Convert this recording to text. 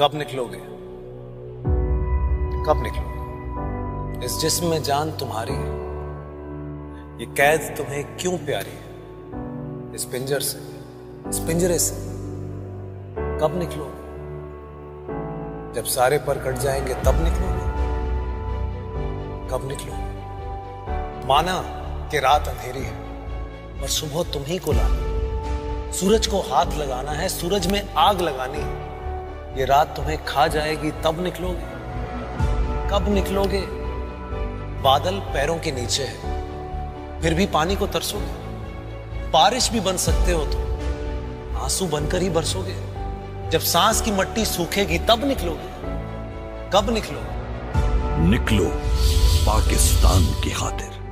कब निकलोगे? कब निकलोगे? इस जिस्म में जान तुम्हारी है। ये कैद तुम्हें क्यों प्यारी है? इस पिंजर से, इस पिंजरे से कब निकलोगे? जब सारे पर कट जाएँगे, तब निकलोगे? कब निकलोगे? माना कि रात अंधेरी है, और सुबह तुम्ही को लाना सूरज को हाथ लगाना है, सूरज में आग लगानी है। ये रात तुम्हें खा जाएगी, तब निकलोगे। कब निकलोगे? बादल पैरों के नीचे है। फिर भी पानी को तरसोगे। बारिश भी बन सकते हो तुम। आँसू बनकर ही बरसोगे। जब सांस की मट्टी सूखेगी, तब निकलोगे। कब निकलोगे? निकलो, पाकिस्तान की खातिर।